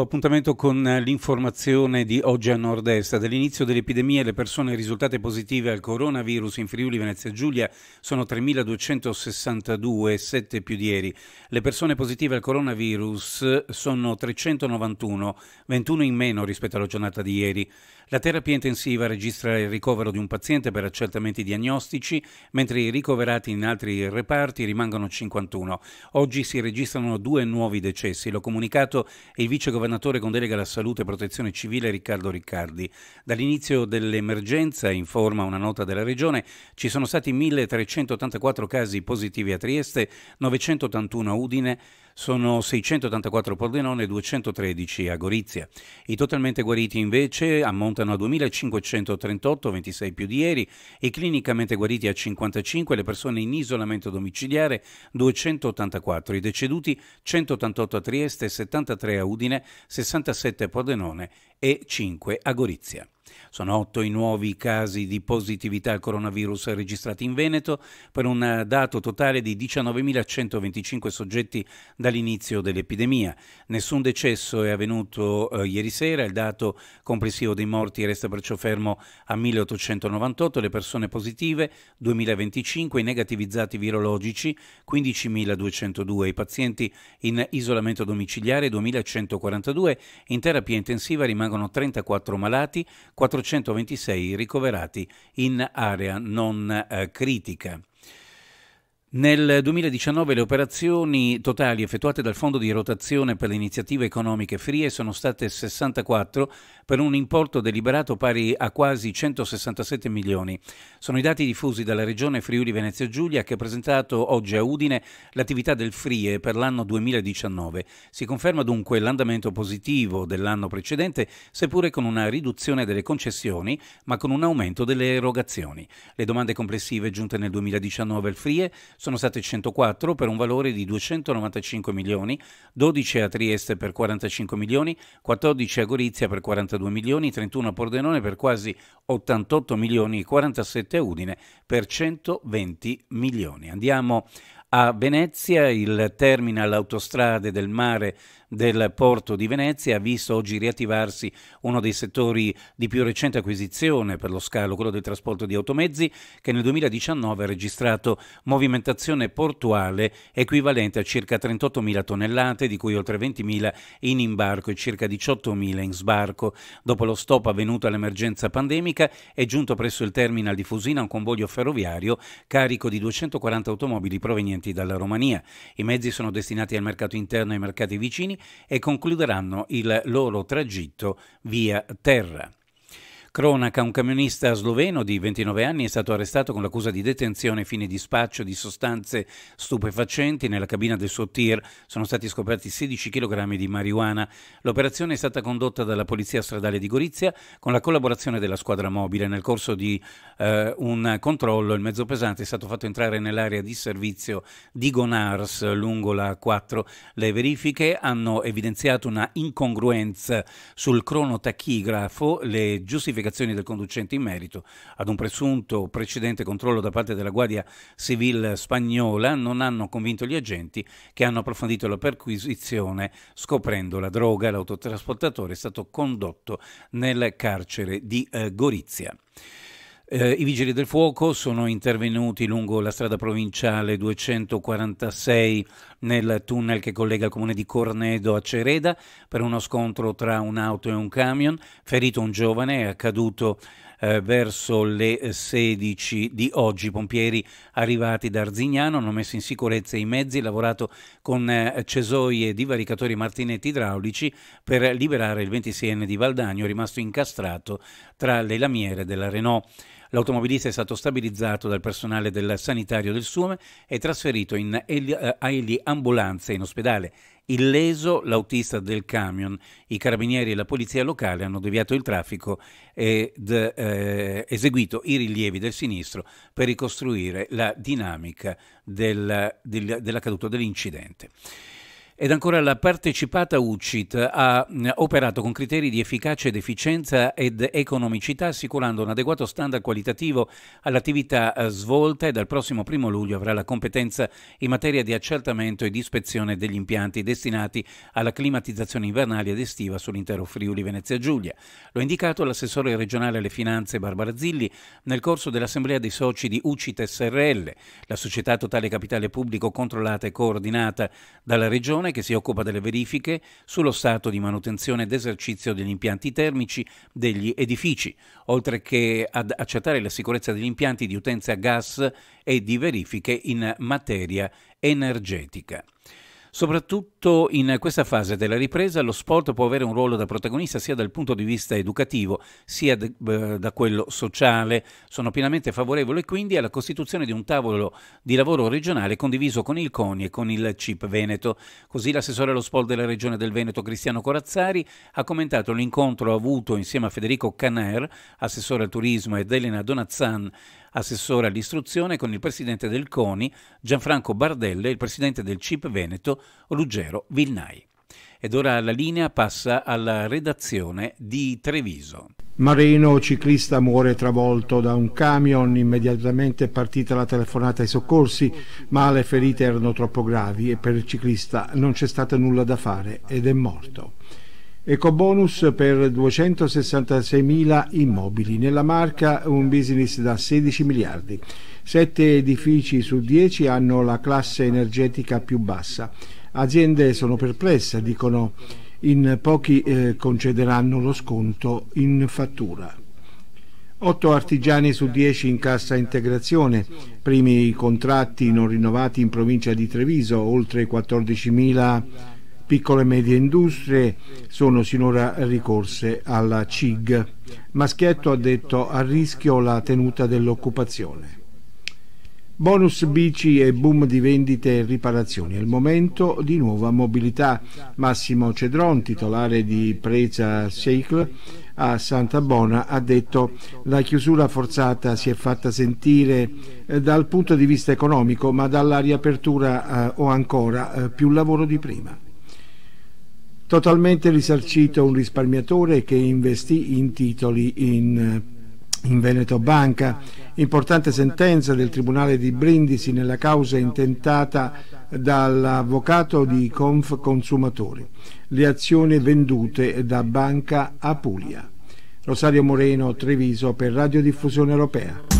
appuntamento con l'informazione di oggi a nord-est. Dall'inizio dell'epidemia le persone risultate positive al coronavirus in Friuli Venezia Giulia sono 3.262, 7 più di ieri. Le persone positive al coronavirus sono 391, 21 in meno rispetto alla giornata di ieri. La terapia intensiva registra il ricovero di un paziente per accertamenti diagnostici, mentre i ricoverati in altri reparti rimangono 51. Oggi si registrano due nuovi decessi. L'ho comunicato il vice governatore con delega alla salute e protezione civile Riccardo Riccardi. Dall'inizio dell'emergenza, informa una nota della regione, ci sono stati 1384 casi positivi a Trieste, 981 a Udine, sono 684 a Pordenone e 213 a Gorizia. I totalmente guariti invece ammontano a 2538, 26 più di ieri, i clinicamente guariti a 55, le persone in isolamento domiciliare 284, i deceduti 188 a Trieste, 73 a Udine, 67 a Pordenone e 5 a Gorizia. Sono otto i nuovi casi di positività al coronavirus registrati in Veneto per un dato totale di 19.125 soggetti dall'inizio dell'epidemia. Nessun decesso è avvenuto eh, ieri sera, il dato complessivo dei morti resta perciò fermo a 1.898, le persone positive 2.025, i negativizzati virologici 15.202, i pazienti in isolamento domiciliare 2.142, in terapia intensiva rimangono 34 malati, 426 ricoverati in area non eh, critica. Nel 2019 le operazioni totali effettuate dal Fondo di rotazione per le iniziative economiche FRIE sono state 64 per un importo deliberato pari a quasi 167 milioni. Sono i dati diffusi dalla Regione Friuli Venezia Giulia che ha presentato oggi a Udine l'attività del FRIE per l'anno 2019. Si conferma dunque l'andamento positivo dell'anno precedente, seppure con una riduzione delle concessioni, ma con un aumento delle erogazioni. Le domande complessive giunte nel 2019 al FRIE sono state 104 per un valore di 295 milioni, 12 a Trieste per 45 milioni, 14 a Gorizia per 42 milioni, 31 a Pordenone per quasi 88 milioni, 47 a Udine per 120 milioni. Andiamo a Venezia, il terminal autostrade del mare del porto di Venezia ha visto oggi riattivarsi uno dei settori di più recente acquisizione per lo scalo, quello del trasporto di automezzi, che nel 2019 ha registrato movimentazione portuale equivalente a circa 38.000 tonnellate, di cui oltre 20.000 in imbarco e circa 18.000 in sbarco. Dopo lo stop avvenuto all'emergenza pandemica, è giunto presso il terminal di Fusina un convoglio ferroviario carico di 240 automobili provenienti dalla Romania. I mezzi sono destinati al mercato interno e ai mercati vicini e concluderanno il loro tragitto via terra. Cronaca, un camionista sloveno di 29 anni è stato arrestato con l'accusa di detenzione fine dispaccio di sostanze stupefacenti. Nella cabina del suo tir sono stati scoperti 16 kg di marijuana. L'operazione è stata condotta dalla Polizia Stradale di Gorizia con la collaborazione della squadra mobile. Nel corso di eh, un controllo il mezzo pesante è stato fatto entrare nell'area di servizio di Gonars lungo la 4. Le verifiche hanno evidenziato una incongruenza sul cronotachigrafo. Le giustificazioni giustificazioni del conducente in merito ad un presunto precedente controllo da parte della Guardia Civile spagnola non hanno convinto gli agenti che hanno approfondito la perquisizione scoprendo la droga. L'autotrasportatore è stato condotto nel carcere di eh, Gorizia. Eh, I vigili del fuoco sono intervenuti lungo la strada provinciale 246 nel tunnel che collega il comune di Cornedo a Cereda per uno scontro tra un'auto e un camion. Ferito un giovane, è accaduto eh, verso le 16 di oggi. I pompieri arrivati da Arzignano hanno messo in sicurezza i mezzi, lavorato con eh, cesoie e divaricatori martinetti idraulici per liberare il 26enne di Valdagno rimasto incastrato tra le lamiere della Renault. L'automobilista è stato stabilizzato dal personale del sanitario del Sume e trasferito in eh, ambulanze in ospedale. Illeso l'autista del camion. I carabinieri e la polizia locale hanno deviato il traffico ed eh, eseguito i rilievi del sinistro per ricostruire la dinamica del, del, dell'accaduto dell'incidente. Ed ancora la partecipata UCIT ha operato con criteri di efficacia ed efficienza ed economicità, assicurando un adeguato standard qualitativo all'attività eh, svolta e dal prossimo primo luglio avrà la competenza in materia di accertamento ed ispezione degli impianti destinati alla climatizzazione invernale ed estiva sull'intero Friuli Venezia Giulia. Lo ha indicato l'assessore regionale alle finanze Barbara Zilli nel corso dell'assemblea dei soci di UCIT SRL, la società totale capitale pubblico controllata e coordinata dalla regione commissione che si occupa delle verifiche sullo stato di manutenzione ed esercizio degli impianti termici degli edifici, oltre che ad accertare la sicurezza degli impianti di utenza a gas e di verifiche in materia energetica. Soprattutto in questa fase della ripresa lo sport può avere un ruolo da protagonista sia dal punto di vista educativo sia da quello sociale. Sono pienamente favorevole quindi alla costituzione di un tavolo di lavoro regionale condiviso con il CONI e con il CIP Veneto. Così l'assessore allo sport della regione del Veneto Cristiano Corazzari ha commentato l'incontro avuto insieme a Federico Caner, assessore al turismo, ed Elena Donazzan, assessore all'istruzione, con il presidente del CONI, Gianfranco Bardelle, e il presidente del CIP Veneto, Ruggero Vilnai. Ed ora la linea passa alla redazione di Treviso. Marino, ciclista, muore travolto da un camion. Immediatamente è partita la telefonata ai soccorsi, ma le ferite erano troppo gravi e per il ciclista non c'è stato nulla da fare ed è morto. Ecobonus per 266.000 immobili. Nella marca un business da 16 miliardi. Sette edifici su 10 hanno la classe energetica più bassa. Aziende sono perplesse, dicono in pochi eh, concederanno lo sconto in fattura. Otto artigiani su 10 in cassa integrazione, primi contratti non rinnovati in provincia di Treviso, oltre 14.000 Piccole e medie industrie sono sinora ricorse alla CIG. Maschietto ha detto a rischio la tenuta dell'occupazione. Bonus bici e boom di vendite e riparazioni. È il momento di nuova mobilità. Massimo Cedron, titolare di Preza Cycle a Santa Bona, ha detto la chiusura forzata si è fatta sentire eh, dal punto di vista economico, ma dalla riapertura eh, o ancora eh, più lavoro di prima. Totalmente risarcito un risparmiatore che investì in titoli in, in Veneto Banca. Importante sentenza del Tribunale di Brindisi nella causa intentata dall'avvocato di Conf Consumatori. Le azioni vendute da Banca Apulia. Rosario Moreno, Treviso per Radiodiffusione Europea.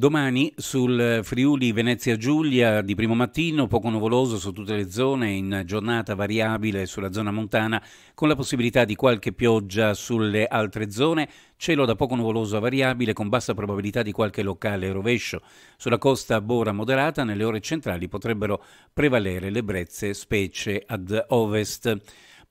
Domani sul Friuli Venezia Giulia di primo mattino, poco nuvoloso su tutte le zone, in giornata variabile sulla zona montana, con la possibilità di qualche pioggia sulle altre zone, cielo da poco nuvoloso a variabile con bassa probabilità di qualche locale rovescio. Sulla costa Bora moderata, nelle ore centrali potrebbero prevalere le brezze, specie ad ovest.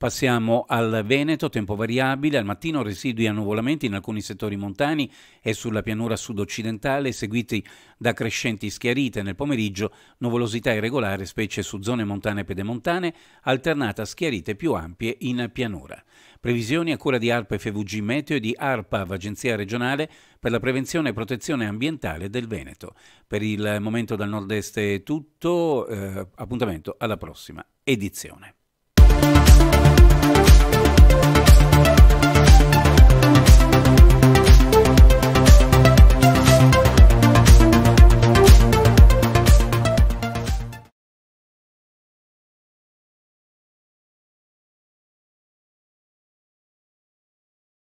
Passiamo al Veneto, tempo variabile, al mattino residui annuvolamenti in alcuni settori montani e sulla pianura sud-occidentale, seguiti da crescenti schiarite. Nel pomeriggio nuvolosità irregolare, specie su zone montane e pedemontane, alternata a schiarite più ampie in pianura. Previsioni a cura di ARPA FVG Meteo e di ARPAV, Agenzia regionale per la prevenzione e protezione ambientale del Veneto. Per il momento dal nord-est è tutto, eh, appuntamento alla prossima edizione.